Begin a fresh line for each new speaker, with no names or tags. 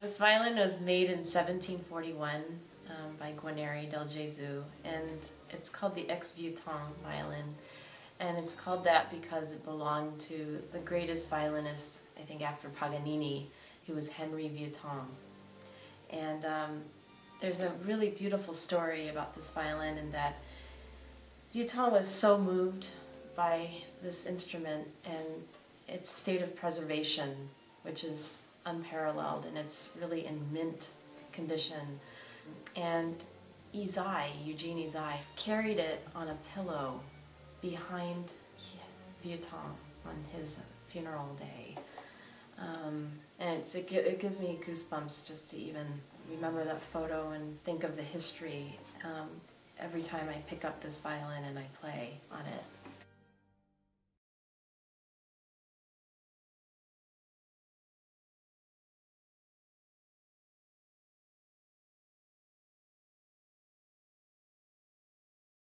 This violin was made in 1741 um, by Guarneri del Gesù, and it's called the Ex Vieuxtemps violin. And it's called that because it belonged to the greatest violinist, I think, after Paganini, who was Henry Vieuxtemps. And um, there's a really beautiful story about this violin in that Vieuxtemps was so moved by this instrument and its state of preservation, which is unparalleled and it's really in mint condition. And Ysaye, Eugene Ysaye, carried it on a pillow behind Vieuxtemps on his funeral day. Um, and it, it gives me goosebumps just to even remember that photo and think of the history um, every time I pick up this violin and I play on it.